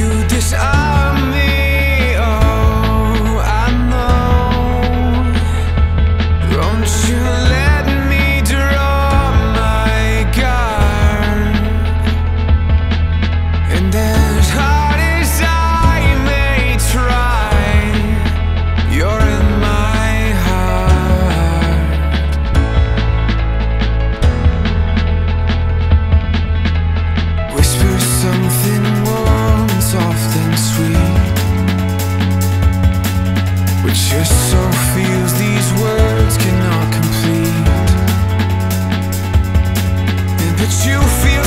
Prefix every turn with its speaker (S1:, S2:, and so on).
S1: you decide Your soul feels these words cannot complete. But you feel.